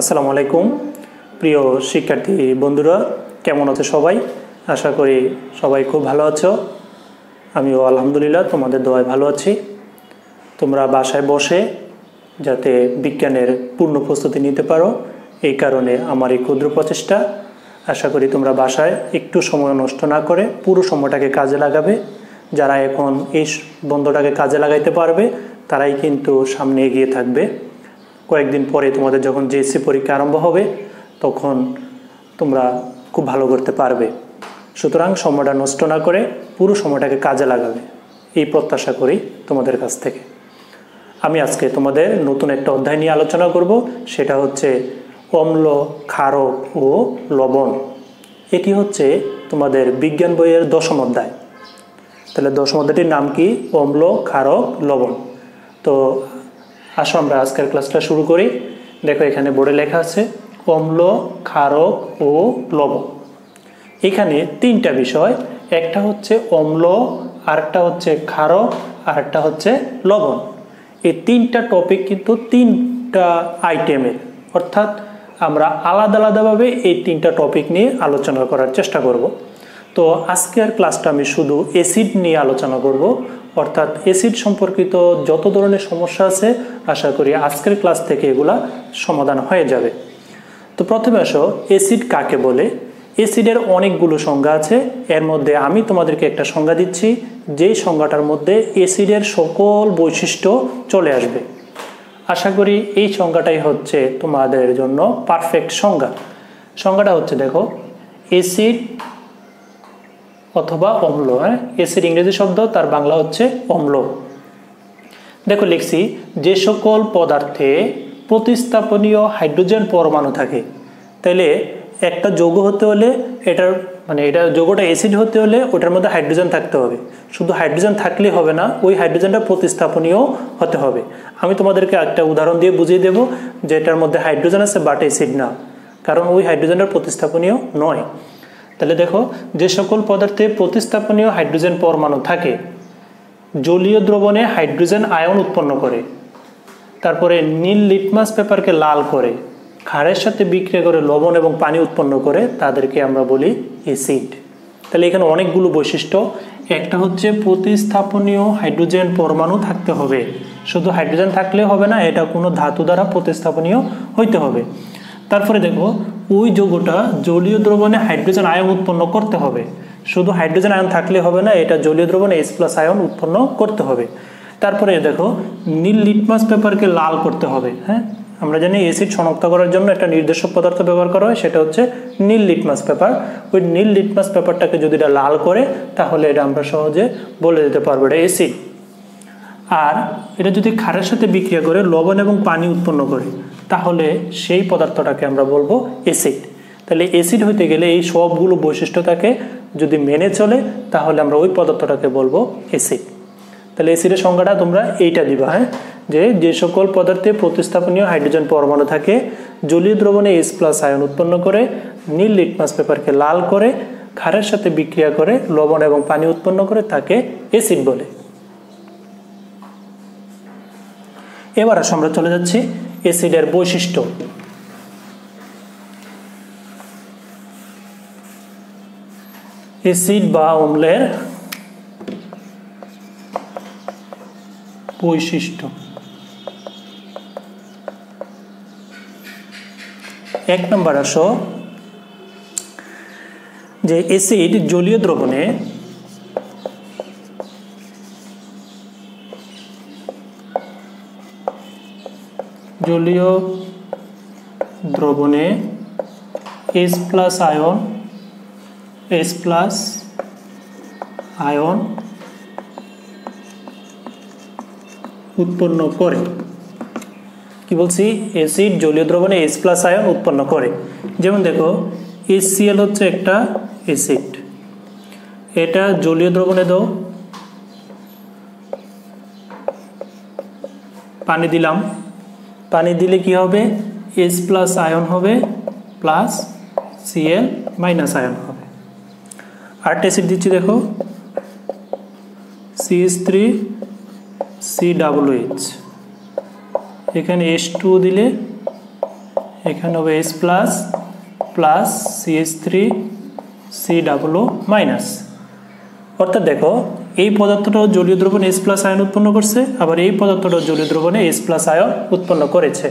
আসসালামু আলাইকুম। প্রিয় শিক্ষার্থী বন্ধুরা, কেমন আছে সবাই? আশা করি সবাই খুব ভালো আছো। আমিও আলহামদুলিল্লাহ তোমাদের দোয়ায় ভালো আছি। তোমরা বাসায় বসে যাতে বিজ্ঞানের পূর্ণ প্রস্তুতি নিতে পারো, এই কারণে আমার এই ক্ষুদ্র প্রচেষ্টা। আশা করি তোমরা বাসায় একটু সময় নষ্ট না করে পুরো সময়টাকে কাজে লাগাবে। যারা এখন এই বন্ধটাকে কাজে লাগাইতে পারবে, তারাই কিন্তু সামনে এগিয়ে থাকবে। কয়েকদিন পরে তোমাদের যখন জিএসসি পরীক্ষা আরম্ভ হবে, তখন তোমরা খুব ভালো করতে পারবে। সুতরাং সময়টা নষ্ট না করে পুরো সময়টাকে কাজে লাগাবে। এই প্রত্যাশা করি তোমাদের কাছ থেকে। আমি আজকে তোমাদের নতুন একটা অধ্যায় নিয়ে আলোচনা করব, সেটা হচ্ছে অম্ল, ক্ষারক ও লবণ। এটি হচ্ছে তোমাদের বিজ্ঞান বইয়ের দশম অধ্যায়। তাহলে দশম অধ্যায়টির নাম কি? অম্ল, ক্ষারক, লবণ। তো আসো, আমরা আজকের ক্লাসটা শুরু করি। দেখো, এখানে বোর্ডে লেখা আছে, অম্ল, ক্ষারক ও লবণ। এখানে তিনটা বিষয়, একটা হচ্ছে অম্ল, আরেকটা হচ্ছে ক্ষারক, আরেকটা হচ্ছে লবণ। এই তিনটা টপিক কিন্তু তিনটা আইটেমের অর্থাৎ আমরা আলাদা আলাদাভাবে এই তিনটা টপিক নিয়ে আলোচনা করার চেষ্টা করব। তো আজকের ক্লাসটা আমি শুধু অ্যাসিড নিয়ে আলোচনা করব। অর্থাৎ অ্যাসিড সম্পর্কিত যত ধরনের সমস্যা আছে, আশা করি আজকের ক্লাস থেকে এগুলা সমাধান হয়ে যাবে। তো প্রথমে আসো অ্যাসিড কাকে বলে? অ্যাসিডের অনেকগুলো সংজ্ঞা আছে, এর মধ্যে আমি তোমাদেরকে একটা সংজ্ঞা দিচ্ছি, যেই সংজ্ঞাটার মধ্যে অ্যাসিডের সকল বৈশিষ্ট্য চলে আসবে। আশা করি এই সংজ্ঞাটাই হচ্ছে তোমাদের জন্য পারফেক্ট সংজ্ঞা। সংজ্ঞাটা হচ্ছে দেখো অ্যাসিড অথবা অম্ল হ্যাঁ? এসির ইংরেজি শব্দ, তার বাংলা হচ্ছে অম্ল। দেখো, লিখছি, যে সকল পদার্থে প্রতিস্থাপনীয় হাইড্রোজেন পরমাণু থাকে তাহলে একটা যৌগ হতে হলে এটার মানে এটা যৌগটা অ্যাসিড হতে হলে ওটার মধ্যে হাইড্রোজেন থাকতে হবে। শুধু হাইড্রোজেন থাকলেই হবে না, ওই হাইড্রোজেনটা প্রতিস্থাপনীয় হতে হবে। আমি তোমাদেরকে একটা উদাহরণ দিয়ে বুঝিয়ে দেবো যে এটার মধ্যে হাইড্রোজেন আছে বাট অ্যাসিড না। কারণ ওই হাইড্রোজেনটা প্রতিস্থাপনীয় নয়। তাহলে দেখো, যে সকল পদার্থে প্রতিস্থাপনীয় হাইড্রোজেন পরমাণু থাকে, জলীয় দ্রবণে হাইড্রোজেন আয়ন উৎপন্ন করে, তারপরে নীল লিটমাস পেপারকে লাল করে খাড়ের সাথে বিক্রিয়া করে লবণ এবং পানি উৎপন্ন করে, তাদেরকে আমরা বলি এসিড তাহলে এখানে অনেকগুলো বৈশিষ্ট্য। একটা হচ্ছে প্রতিস্থাপনীয় হাইড্রোজেন পরমাণু থাকতে হবে। শুধু হাইড্রোজেন থাকলে হবে না, এটা কোনো ধাতু দ্বারা প্রতিস্থাপনীয় হইতে হবে। তারপরে দেখো ওই যৌগটা জলীয় দ্রবণে হাইড্রোজেন আয়ন উৎপন্ন করতে হবে। শুধু হাইড্রোজেন আয়ন থাকলে হবে না, এটা জলীয় দ্রবণে এস প্লাস আয়ন উৎপন্ন করতে হবে। তারপরে দেখো, নীল লিটমাস পেপারকে লাল করতে হবে হ্যাঁ? আমরা জানি এসিড শনাক্ত করার জন্য একটা নির্দেশক পদার্থ ব্যবহার করা হয়, সেটা হচ্ছে নীল লিটমাস পেপার ওই নীল লিটমাস পেপারটাকে যদি এটা লাল করে, তাহলে এটা আমরা সহজে বলে দিতে পারব, এটা এসিড আর এটা যদি ক্ষারের সাথে বিক্রিয়া করে, লবণ এবং পানি উৎপন্ন করে, তাহলে সেই পদার্থটাকে আমরা বলব অ্যাসিড তাহলে অ্যাসিড হইতে গেলে এই সবগুলো বৈশিষ্ট্যটাকে যদি মেনে চলে, তাহলে আমরা ওই পদার্থটাকে বলব অ্যাসিড তাহলে অ্যাসিডের সংজ্ঞাটা তোমরা এইটা দিবা হ্যাঁ? যে যে সকল পদার্থে প্রতিস্থাপনীয় হাইড্রোজেন পরমাণু থাকে, জলীয় দ্রবণে এস প্লাস আয়ন উৎপন্ন করে, নীল লিটমাস পেপারকে লাল করে, খারের সাথে বিক্রিয়া করে, লবণ এবং পানি উৎপন্ন করে, তাকে অ্যাসিড বলে। এবার আসো, আমরা চলে যাচ্ছি অ্যাসিডের বৈশিষ্ট্য। অ্যাসিড বা অম্লের বৈশিষ্ট্য। এক নম্বর আসো, যে অ্যাসিড জলীয় দ্রবণে জলীয় দ্রবণে S plus ion S plus ion উৎপন্ন করে। কি বলছি? অ্যাসিড জলীয় দ্রবণে এস প্লাস আয়ন উৎপন্ন করে। যেমন দেখো এসসিএল হচ্ছে একটা অ্যাসিড এটা জলীয় দ্রবণে দাও। পানি দিলাম। পানি দিলে কি হবে? এস প্লাস আয়ন হবে প্লাস সিএল মাইনাস আয়ন হবে। আরেকটা অ্যাসিড দিচ্ছি দেখো। CS three C double H এখানে এস টু দিলে, এখানে হবে S plus plus CS three C double minus অর্থাৎ দেখো এই পদার্থটাও জলীয় দ্রবণে এস প্লাস আয়ন উৎপন্ন করছে, আবার এই পদার্থটাও জলীয় দ্রবণে এস প্লাস আয়ন উৎপন্ন করেছে।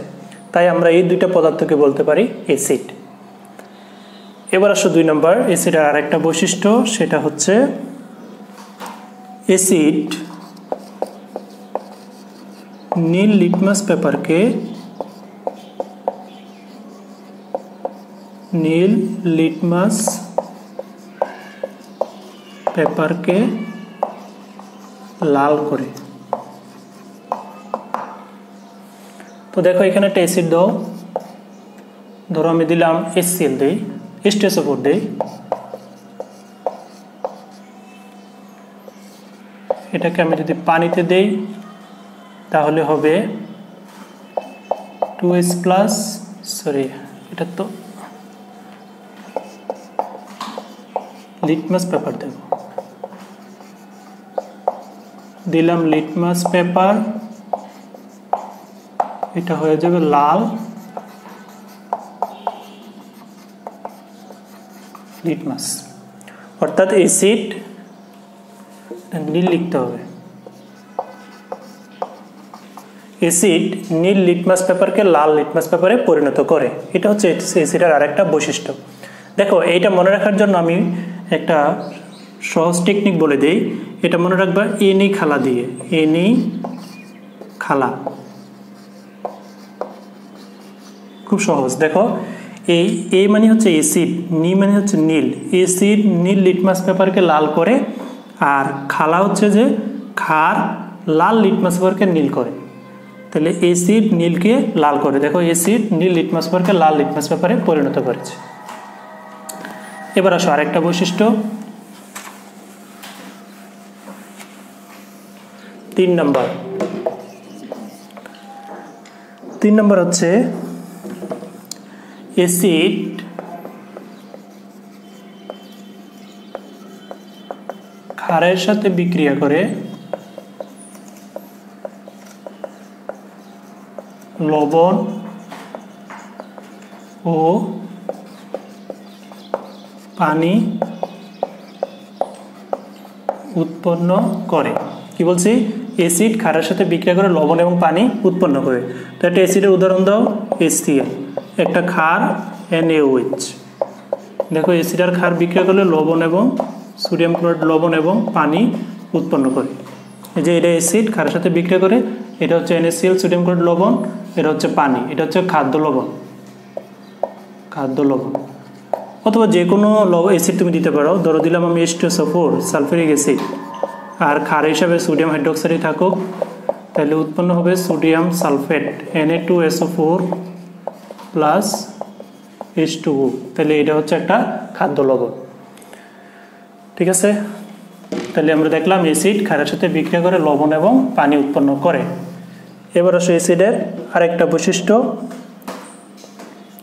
তাই আমরা এই দুইটা পদার্থকে বলতে পারি এসিড এবার আসো দুই নম্বর এসিডের আর একটা বৈশিষ্ট্য, সেটা হচ্ছে এসিড নীল লিটমাস পেপারকে নীল লিটমাস পেপারকে লাল করে। তো দেখো এখানে একটা অ্যাসিড দাও। ধরো আমি দিলাম এসসিএল দিই স্টেসোপোর দিই। এটাকে আমি যদি পানিতে দেই, তাহলে হবে টু এস প্লাস সরি এটা তো লিটমাস পেপার দেব। দিলাম লিটমাস পেপার। এটা হয়ে যাবে লাল। লিটমাস। অর্থাৎ এসিড নীল লিখতে হবে। এসিড নীল লিটমাস পেপারকে লাল লিটমাস পেপারে পরিণত করে। এটা হচ্ছে এসিডের আরেকটা বৈশিষ্ট্য। দেখো, এইটা মনে রাখার জন্য আমি একটা সহজ টেকনিক বলে দিই। এটা মনে রাখবা, এনি খালা দিয়ে, এনি খালা। খুব সহজ। দেখো এই এ মানে হচ্ছে এসিড নি মানে হচ্ছে নীল। এসিড নীল লিটমাস পেপারকে লাল করে, আর খালা হচ্ছে যে খার, লাল লিটমাস পেপারকে নীল করে। তাহলে এসিড নীলকে লাল করে। দেখো এসিড নীল লিটমাস পেপারকে লাল লিটমাস পেপারে পরিণত করেছে। এবার আসো আরেকটা বৈশিষ্ট্য। তিন নম্বর। তিন নম্বর হচ্ছে অ্যাসিড ক্ষারের সাথে বিক্রিয়া করে লবণ ও পানি উৎপন্ন করে। কি বলছি? অ্যাসিড ক্ষারের সাথে বিক্রিয়া করে লবণ এবং পানি উৎপন্ন করে। তো একটা অ্যাসিডের উদাহরণ দাও এসিএল একটা ক্ষার এনএওএইচ দেখো অ্যাসিড আর ক্ষার বিক্রিয়া করলে লবণ এবং সোডিয়াম ক্লোরাইড লবণ এবং পানি উৎপন্ন করে। এই যে এটা অ্যাসিড ক্ষারের সাথে বিক্রিয়া করে, এটা হচ্ছে এনএসিএল সোডিয়াম ক্লোরাইড লবণ, এটা হচ্ছে পানি, এটা হচ্ছে খাদ্য লবণ। খাদ্য লবণ। অথবা যে কোনো লব অ্যাসিড তুমি দিতে পারো। ধরো, দিলাম আমি এস এস্টোসোফোর সালফারিক অ্যাসিড আর ক্ষার হিসাবে সোডিয়াম হাইড্রোক্সাইড থাকুক, তাহলে উৎপন্ন হবে sodium sulphate NA two SO four plus H two তাহলে এটা হচ্ছে একটা খাদ্য লবণ। ঠিক আছে? তাহলে আমরা দেখলাম অ্যাসিড ক্ষারের সাথে বিক্রিয়া করে লবণ এবং পানি উৎপন্ন করে। এবার আসে অ্যাসিডের আরেকটা বৈশিষ্ট্য।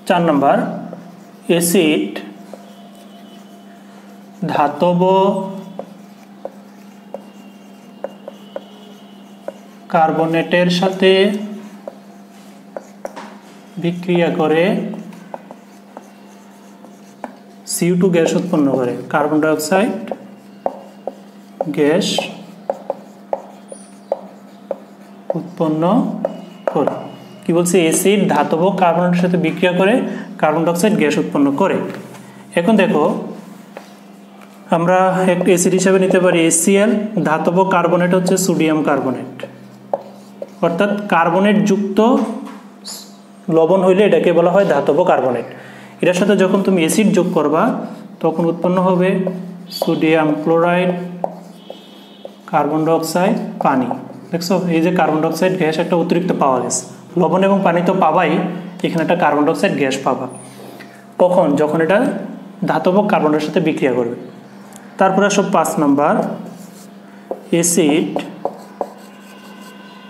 চার নম্বর, অ্যাসিড ধাতব কার্বনেটের সাথে বিক্রিয়া করে সিউ টু গ্যাস উৎপন্ন করে। কার্বন ডাইঅক্সাইড, গ্যাস উৎপন্ন করে। কি বলছে? অ্যাসিড, ধাতব কার্বনের সাথে বিক্রিয়া করে, কার্বন ডাইঅক্সাইড, গ্যাস উৎপন্ন করে। এখন দেখো, আমরা একটা অ্যাসিড হিসাবে নিতে পারি। এসিএল ধাতব কার্বনেট হচ্ছে সোডিয়াম কার্বনেট। অর্থাৎ কার্বনেট যুক্ত লবণ হইলে এটাকে বলা হয় ধাতব কার্বনেট। এটার সাথে যখন তুমি অ্যাসিড যোগ করবা, তখন উৎপন্ন হবে সোডিয়াম ক্লোরাইড কার্বন ডাইঅক্সাইড পানি। দেখছ? এই যে কার্বন ডাইঅক্সাইড গ্যাস একটা অতিরিক্ত পাওয়া গেছে লবণ এবং পানি তো পাবাই, এখানে একটা কার্বন ডাইঅক্সাইড গ্যাস পাবা। কখন? যখন এটা ধাতব কার্বনের সাথে বিক্রিয়া করবে। তারপরে সব পাঁচ নাম্বার অ্যাসিড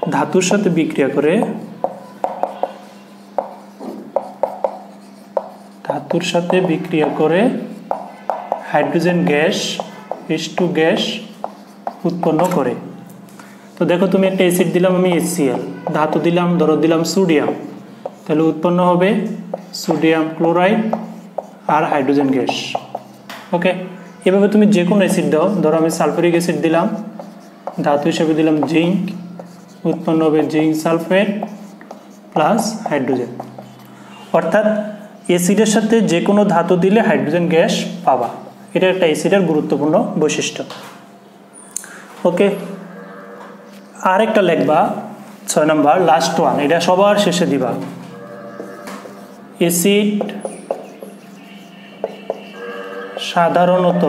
ধাতুর সাথে বিক্রিয়া করে ধাতুর সাথে বিক্রিয়া করে hydrogen gas S two gas উৎপন্ন করে। তো দেখো তুমি একটা অ্যাসিড দিলাম আমি এসিএল ধাতু দিলাম, ধরো দিলাম সোডিয়াম। তাহলে উৎপন্ন হবে সোডিয়াম ক্লোরাইড আর হাইড্রোজেন গ্যাস। ওকে? এভাবে তুমি যে কোনো অ্যাসিড দাও। ধরো আমি সালফারিক অ্যাসিড দিলাম, ধাতু হিসেবে দিলাম জিঙ্ক উৎপন্ন হবে জিঙ্ক সালফেট প্লাস হাইড্রোজেন। অর্থাৎ অ্যাসিডের সাথে যে কোনো ধাতু দিলে হাইড্রোজেন গ্যাস পাবা। এটা একটা অ্যাসিডের গুরুত্বপূর্ণ বৈশিষ্ট্য। ওকে, আরেকটা লেখবা, ছয় নম্বর লাস্ট ওয়ান এটা সবার শেষে দিবা। অ্যাসিড সাধারণত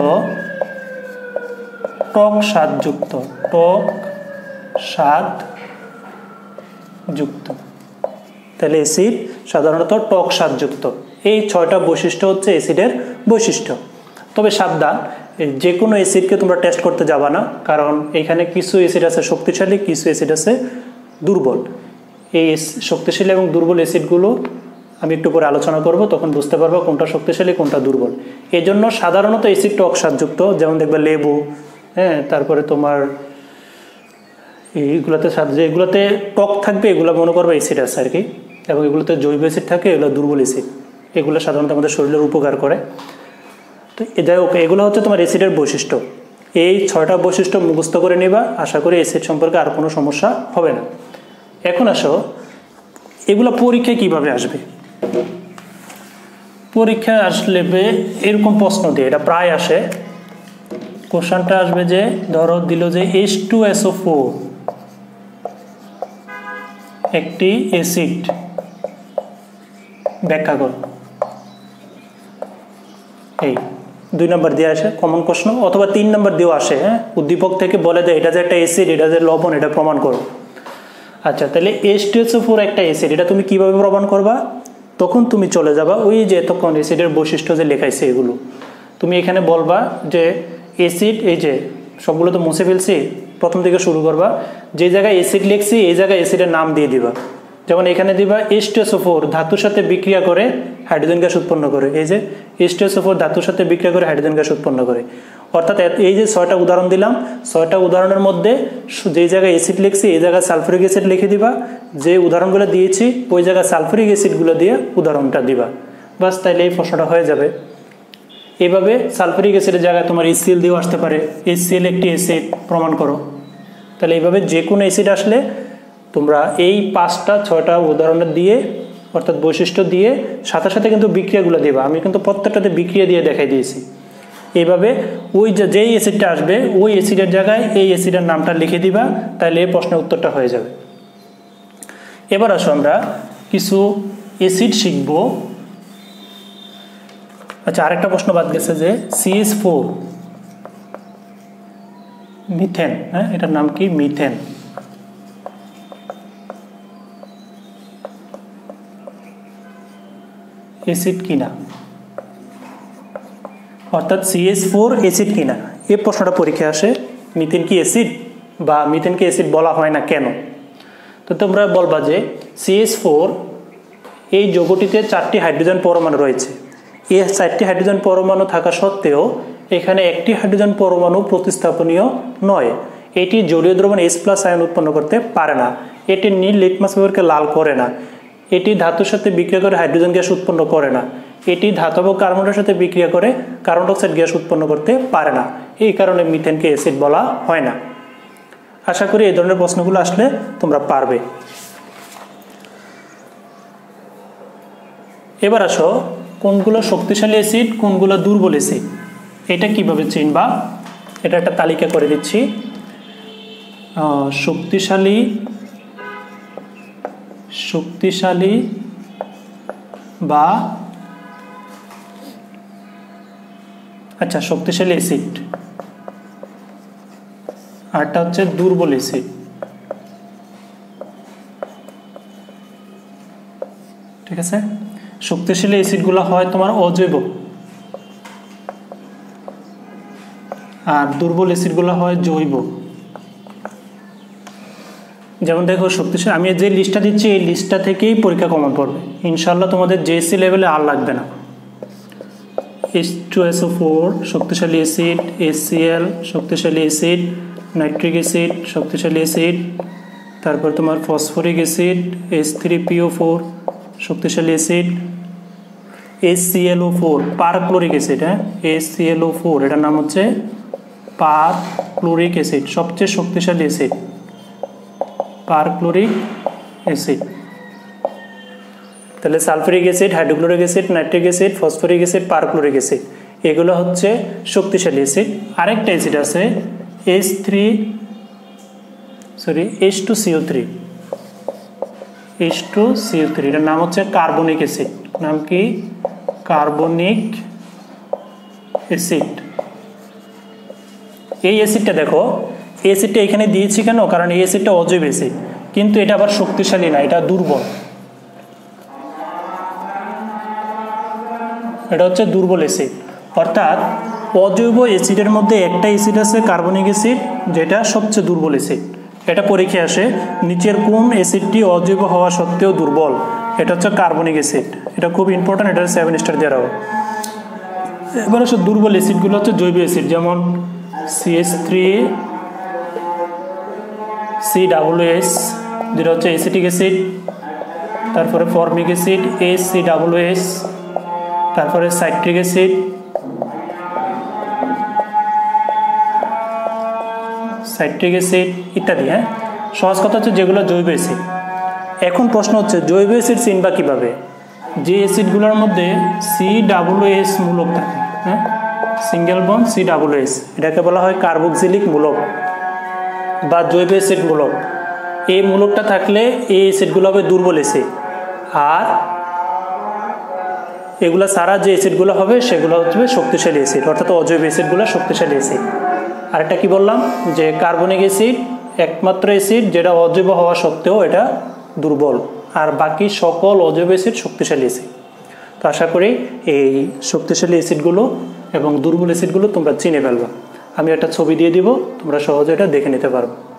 টক স্বাদযুক্ত, টক স্বাদ যুক্ত। তাহলে অ্যাসিড সাধারণত টক স্বাদযুক্ত এই ছয়টা বৈশিষ্ট্য হচ্ছে অ্যাসিডের বৈশিষ্ট্য। তবে সাবধান যে কোনো অ্যাসিডকে তোমরা টেস্ট করতে যাবা না, কারণ এখানে কিছু অ্যাসিড আছে শক্তিশালী, কিছু অ্যাসিড আছে দুর্বল। এই শক্তিশালী এবং দুর্বল অ্যাসিডগুলো আমি একটু পরে আলোচনা করব, তখন বুঝতে পারব কোনটা শক্তিশালী, কোনটা দুর্বল। এই জন্য সাধারণত অ্যাসিড টক স্বাদযুক্ত যেমন দেখবে লেবু হ্যাঁ তারপরে তোমার এইগুলোতে যে এগুলোতে টক থাকবে, এগুলো মনে করবে অ্যাসিড আছে আর কি। এবং এগুলোতে জৈব অ্যাসিড থাকে, এগুলো দুর্বল অ্যাসিড এগুলো সাধারণত আমাদের শরীরের উপকার করে। তো যাই হোক, এগুলো হচ্ছে তোমার অ্যাসিডের বৈশিষ্ট্য। এই ছয়টা বৈশিষ্ট্য মুখস্থ করে নিবা। আশা করি অ্যাসিড সম্পর্কে আর কোনো সমস্যা হবে না। এখন আসো, এগুলো পরীক্ষায় কীভাবে আসবে? পরীক্ষায় আসলে এরকম প্রশ্ন দিয়ে, এটা প্রায় আসে। কোশ্চানটা আসবে যে, ধরো দিল যে এইচ টু এসও ফোর একটি অ্যাসিড ব্যাখ্যা কর। এই দুই নম্বর দিয়ে আসে কমন প্রশ্ন, অথবা তিন নম্বর দিয়েও আসে হ্যাঁ? উদ্দীপক থেকে বলে দেয় এটা যে একটা অ্যাসিড এটা যে লবণ, এটা প্রমাণ করো। আচ্ছা তাহলে এইচ টু এসও ফোর একটা অ্যাসিড এটা তুমি কীভাবে প্রমাণ করবা? তখন তুমি চলে যাবা ওই যে এতক্ষণ অ্যাসিডের বৈশিষ্ট্য যে লেখাইছে এগুলো। তুমি এখানে বলবা যে অ্যাসিড এই যে সবগুলো তো মুছে ফেলছি প্রথম থেকে শুরু করবা। যে জায়গায় অ্যাসিড লিখছি, এই জায়গায় অ্যাসিডের নাম দিয়ে দিবা। যেমন এখানে দিবা এস্টোসোফোর ধাতুর সাথে বিক্রিয়া করে হাইড্রোজেন গ্যাস উৎপন্ন করে। এই যে এস্টোসোফোর ধাতুর সাথে বিক্রিয়া করে হাইড্রোজেন গ্যাস উৎপন্ন করে। অর্থাৎ এই যে ছয়টা উদাহরণ দিলাম, ছয়টা উদাহরণের মধ্যে যেই জায়গায় অ্যাসিড লিখছি, এই জায়গায় সালফারিক অ্যাসিড লিখে দিবা। যে উদাহরণগুলো দিয়েছি, ওই জায়গায় সালফারিক অ্যাসিডগুলো দিয়ে উদাহরণটা দিবা। বাস তাইলে এই প্রশ্নটা হয়ে যাবে। এভাবে সালফারিক অ্যাসিডের জায়গায় তোমার এসিএল দিয়েও আসতে পারে। এসিএল একটি অ্যাসিড প্রমাণ করো। তাহলে এইভাবে যে কোনো অ্যাসিড আসলে তোমরা এই পাঁচটা, ছয়টা উদাহরণ দিয়ে, অর্থাৎ বৈশিষ্ট্য দিয়ে, সাথে সাথে কিন্তু বিক্রিয়াগুলো দেবা। আমি কিন্তু প্রত্যেকটাতে বিক্রিয়া দিয়ে দেখাই দিয়েছি। এইভাবে ওই যে, যেই অ্যাসিডটা আসবে, ওই অ্যাসিডের জায়গায় এই অ্যাসিডের নামটা লিখে দিবা তাহলে এই প্রশ্নের উত্তরটা হয়ে যাবে। এবার আসো আমরা কিছু অ্যাসিড শিখব। আচ্ছা আরেকটা প্রশ্ন বাদ গেছে যে সিএস ফোর মিথেন হ্যাঁ? এটার নাম কি? মিথেন। অ্যাসিড কিনা? অর্থাৎ সিএস ফোর অ্যাসিড কিনা? এই প্রশ্নটা পরীক্ষা আসে, মিথেন কি অ্যাসিড বা মিথেনকে অ্যাসিড বলা হয় না কেন? তো তোমরা বলবা যে সিএস ফোর এই যৌগটিতে চারটি হাইড্রোজেন পরমাণু রয়েছে। এই চারটি হাইড্রোজেন পরমাণু থাকা সত্ত্বেও এখানে একটি হাইড্রোজেন পরমাণু প্রতিস্থাপনীয় নয়। এটি জলীয় দ্রবণ এস প্লাস আয়ন উৎপন্ন করতে পারে না। এটি নীল লিটমাস পেপারকে লাল করে না। এটি ধাতুর সাথে বিক্রিয়া করে হাইড্রোজেন গ্যাস উৎপন্ন করে না। এটি ধাতব কার্বনের সাথে বিক্রিয়া করে কার্বন ডাইঅক্সাইড গ্যাস উৎপন্ন করতে পারে না। এই কারণে মিথেনকে অ্যাসিড বলা হয় না। আশা করি এই ধরনের প্রশ্নগুলো আসলে তোমরা পারবে। এবার আসো, কোনগুলো শক্তিশালী অ্যাসিড কোনগুলো দুর্বল অ্যাসিড এটা কীভাবে চিনবা? এটা একটা তালিকা করে দিচ্ছি। শক্তিশালী শক্তিশালী বা আচ্ছা শক্তিশালী অ্যাসিড আরটা হচ্ছে দুর্বল অ্যাসিড ঠিক আছে? শক্তিশালী অ্যাসিডগুলো হয় তোমার অজৈব। আর দুর্বল অ্যাসিডগুলো হয় জৈব। যেমন দেখো, শক্তিশালী আমি যে লিস্টটা দিচ্ছি, এই লিস্টটা থেকেই পরীক্ষা কমন পড়বে। ইনশাল্লাহ তোমাদের জেএসসি লেভেলে আর লাগবে না। এস টু এসও ফোর শক্তিশালী অ্যাসিড এসিএল শক্তিশালী অ্যাসিড নাইট্রিক অ্যাসিড শক্তিশালী অ্যাসিড তারপর তোমার phosphoric acid S three PO four শক্তিশালী acid S CLO four perchloric acid হ্যাঁ? এস সিএলও ফোর এটার নাম হচ্ছে পার ক্লোরিক অ্যাসিড, সবচেয়ে শক্তিশালী অ্যাসিড, পার ক্লোরিক অ্যাসিড। তাহলে sulphuric acid, hydrochloric acid, nitric acid, phosphoric acid perchloric acid, এগুলো হচ্ছে শক্তিশালী অ্যাসিড। আরেকটা অ্যাসিড আছে H three sorry H two CO three H two CO three এটার নাম হচ্ছে কার্বনিক অ্যাসিড। নাম কি? Carbonic acid. এই অ্যাসিডটা দেখো, এই অ্যাসিডটা এখানে দিয়েছি কেন? কারণ এই অ্যাসিডটা অজৈব অ্যাসিড কিন্তু এটা আবার শক্তিশালী না, এটা দুর্বল। এটা হচ্ছে দুর্বল অ্যাসিড অর্থাৎ অজৈব অ্যাসিডের মধ্যে একটা অ্যাসিড আছে কার্বনিক অ্যাসিড যেটা সবচেয়ে দুর্বল অ্যাসিড এটা পরীক্ষায় আসে, নিচের কোন অ্যাসিডটি অজৈব হওয়া সত্ত্বেও দুর্বল। এটা হচ্ছে কার্বনিক অ্যাসিড এটা খুব ইম্পর্টেন্ট এটা সেভেন স্টার দেওয়া এবার হচ্ছে দুর্বল অ্যাসিডগুলো হচ্ছে জৈব অ্যাসিড যেমন CS three C double S যেটা হচ্ছে অ্যাসিটিক অ্যাসিড তারপরে formic acid S C double S তারপরে সাইট্রিক অ্যাসিড সাইট্রিক অ্যাসিড ইত্যাদি হ্যাঁ? সহজ কথা হচ্ছে যেগুলো জৈব অ্যাসিড এখন প্রশ্ন হচ্ছে, জৈব অ্যাসিড চিনবা কীভাবে? যে অ্যাসিডগুলোর মধ্যে সি ডাবল এস মূলক থাকে হ্যাঁ? Single bond C double S এটাকে বলা হয় কার্বক্সিলিক মূলক বা জৈব এসিড মূলক। এই মূলকটা থাকলে এই অ্যাসিডগুলো হবে দুর্বল অ্যাসিড। আর এগুলো সারা যে এসিডগুলো হবে, সেগুলো হচ্ছে শক্তিশালী এসিড অর্থাৎ অজৈব এসিডগুলো শক্তিশালী অ্যাসিড। আরেকটা কি বললাম? যে কার্বনিক অ্যাসিড একমাত্র অ্যাসিড যেটা অজৈব হওয়া সত্ত্বেও এটা দুর্বল, আর বাকি সকল অজৈব অ্যাসিড শক্তিশালী অ্যাসিড। তো আশা করি এই শক্তিশালী অ্যাসিডগুলো এবং দুর্বল অ্যাসিডগুলো তোমরা চিনে ফেলবা। আমি একটা ছবি দিয়ে দিব, তোমরা সহজে এটা দেখে নিতে পারবে।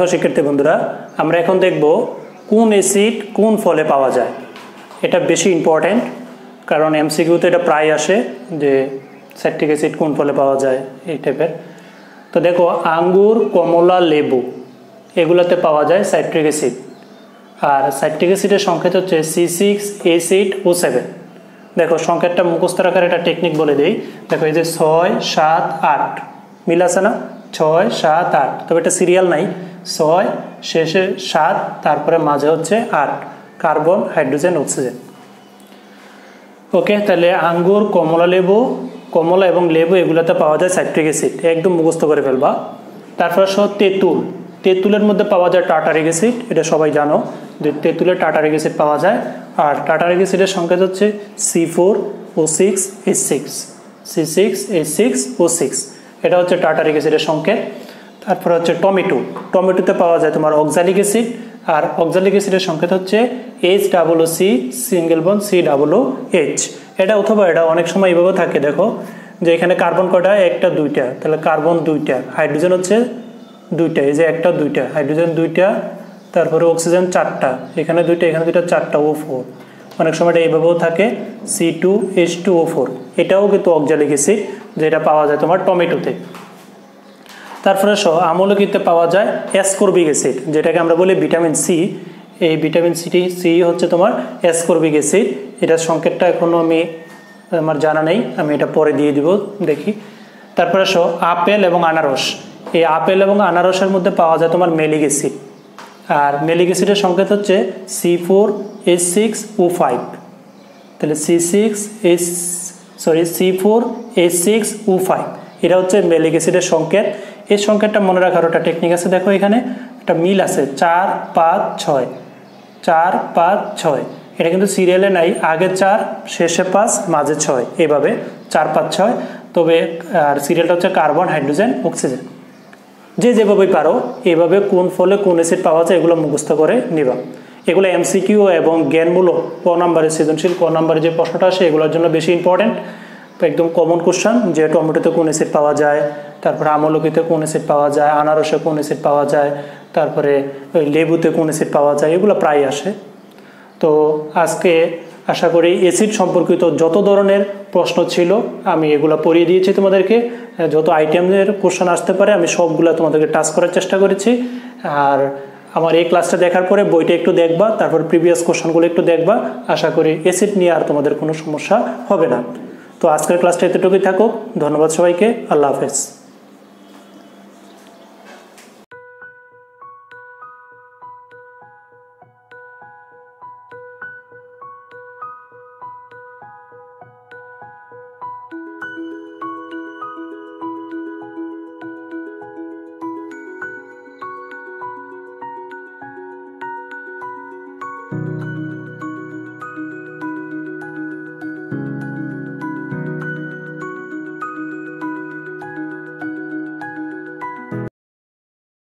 দেখো শিক্ষার্থী বন্ধুরা, আমরা এখন দেখব কোন অ্যাসিড কোন ফলে পাওয়া যায়। এটা বেশি ইম্পর্ট্যান্ট কারণ এমসিকিউতে এটা প্রায় আসে যে স্যাকটিক অ্যাসিড কোন ফলে পাওয়া যায় এই টাইপের তো দেখো, আঙ্গুর, কমলা, লেবু, এগুলোতে পাওয়া যায় সাইট্রিক অ্যাসিড আর সাইট্রিক অ্যাসিডের সংকেত হচ্ছে সি সিক্স এ সিট ও সেভেন দেখো, সংকেতটা মুখস্থ রাখার একটা টেকনিক বলে দিই। দেখো, এই যে ছয়, সাত, আট, মিল আছে না? ছয়, সাত, আট। তবে এটা সিরিয়াল নাই। ছয়, শেষে সাত, তারপরে মাঝে হচ্ছে আট। Carbon, hydrogen, oxygen. ওকে, তাহলে আঙ্গুর, কমলা লেবু, কমলা এবং লেবু এগুলোতে পাওয়া যায় সাইট্রিক অ্যাসিড। একদম মুখস্থ করে ফেলবা। তারপরে সহ তেঁতুল। তেঁতুলের মধ্যে পাওয়া যায় টাটারিক অ্যাসিড, এটা সবাই জানো। যে তেঁতুলের টাটারিক অ্যাসিড পাওয়া যায়। আর টাটারিক অ্যাসিডের সংকেত হচ্ছে C four, O six, H six. C six, H six, O six. এটা হচ্ছে টাটারিক অ্যাসিডের সংকেত। তারপরে হচ্ছে টমেটো। টমেটোতে পাওয়া যায় তোমার অক্সালিক অ্যাসিড আর অক্সালিক অ্যাসিডের সংকেত হচ্ছে H double O C single bond C double O H এটা অথবা এটা অনেক সময় এইভাবে থাকে, দেখো, যে এখানে কার্বন কটা একটা, দুইটা। তাহলে কার্বন দুইটা হাইড্রোজেন হচ্ছে দুইটা, এই যে একটা, দুইটা হাইড্রোজেন দুইটা, তারপরে অক্সিজেন চারটা, এখানে দুইটা এখানে দুইটা, চারটা ও ফোর অনেক সময় এটা এইভাবেও থাকে C two H two O four এটাও কিন্তু অক্সালিক অ্যাসিড যেটা পাওয়া যায় তোমার টমেটোতে। তারপরে সহ আমলকিতে পাওয়া যায় অ্যাসকর্বিক অ্যাসিড যেটাকে আমরা বলি ভিটামিন সি এই ভিটামিন সিটি সি হচ্ছে তোমার অ্যাসকর্বিক অ্যাসিড এটার সংকেতটা এখনও আমি, আমার জানা নেই, আমি এটা পরে দিয়ে দিব, দেখি। তারপরে সহ আপেল এবং আনারস। এই আপেল এবং আনারসের মধ্যে পাওয়া যায় তোমার মেলিক অ্যাসিড আর মেলিক অ্যাসিডের সংকেত হচ্ছে C four H six O five তাহলে C six H sorry C four H six O five এটা হচ্ছে মেলিক অ্যাসিডের সংকেত। এই সংকেতটা মনে রাখার একটা টেকনিক আছে। দেখো এখানে একটা মিল আছে, চার, পাঁচ, ছয়। চার, পাঁচ, ছয়। এটা কিন্তু সিরিয়ালে নাই, আগে চার, শেষে পাঁচ, মাঝে ছয়। এভাবে চার, পাঁচ, ছয়। তবে, আর সিরিয়ালটা হচ্ছে কার্বন হাইড্রোজেন অক্সিজেন যে যেভাবেই পারো, এভাবে কোন ফলে কোন অ্যাসিড পাওয়া যায়, এগুলো মুখস্থ করে নিবা। এগুলো এমসিকিউ এবং জ্ঞানমূলক ক নাম্বারের সৃজনশীল, ক নাম্বারের যে প্রশ্নটা আসে, এগুলোর জন্য বেশি ইম্পর্টেন্ট একদম কমন কোশ্চান যে টমেটোতে কোন অ্যাসিড পাওয়া যায়, তারপরে আমলকিতে কোন অ্যাসিড পাওয়া যায়, আনারসে কোন অ্যাসিড পাওয়া যায়, তারপরে ওই লেবুতে কোন অ্যাসিড পাওয়া যায়, এগুলো প্রায় আসে। তো আজকে আশা করি অ্যাসিড সম্পর্কিত যত ধরনের প্রশ্ন ছিল, আমি এগুলো পড়িয়ে দিয়েছি তোমাদেরকে। যত আইটেমের কোশ্চেন আসতে পারে, আমি সবগুলো তোমাদেরকে টাচ করার চেষ্টা করেছি। আর আমার এই ক্লাসটা দেখার পরে বইটা একটু দেখবা, তারপর প্রিভিয়াস কোশ্চেনগুলো একটু দেখবা। আশা করি অ্যাসিড নিয়ে আর তোমাদের কোনো সমস্যা হবে না। তো আজকের ক্লাসটা এতটুকুই থাকুক। ধন্যবাদ সবাইকে। আল্লাহ হাফেজ।